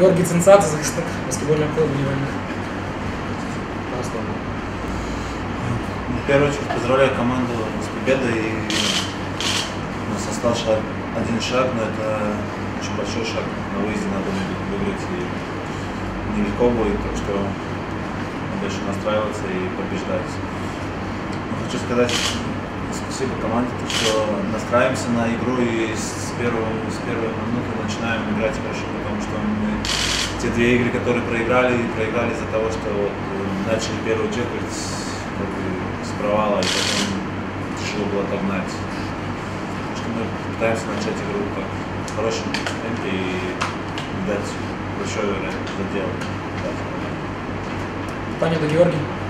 Георгий Цинцадзе, защитник баскетбольного клуба «Невольник». Ну, В первую очередь поздравляю команду с победой. У нас остался один шаг, но это очень большой шаг. На выезде надо выиграть и нелегко будет, так что еще настраиваться и побеждать. Но хочу сказать спасибо команде, то, что настраиваемся на игру и с первого, с первой минуты начинаем играть хорошо, потому что те две игры, которые проиграли, проиграли из-за того, что вот, э, начали четверть с- как бы с провала, и потом тяжело было догнать. Что мы пытаемся начать игру так, в хорошем темпе и дать большой задел. Пане до Георгій.